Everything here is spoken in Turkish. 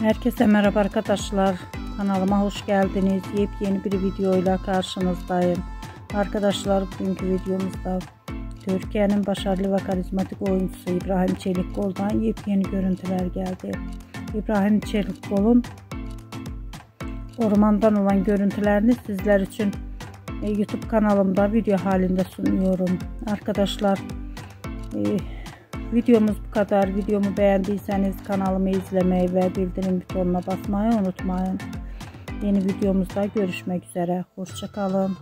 Herkese merhaba arkadaşlar. Kanalıma hoş geldiniz. Yepyeni bir videoyla karşınızdayım. Arkadaşlar bugünkü videomuzda Türkiye'nin başarılı ve karizmatik oyuncusu İbrahim Çelikkol'dan yepyeni görüntüler geldi. İbrahim Çelikkol'un ormandan olan görüntülerini sizler için e, YouTube kanalımda video halinde sunuyorum. Arkadaşlar e, Videomuz bu kadar. Videomu beğendiyseniz kanalımı izlemeyi ve bildirim butonuna basmayı unutmayın. Yeni videomuzda görüşmek üzere. Hoşçakalın.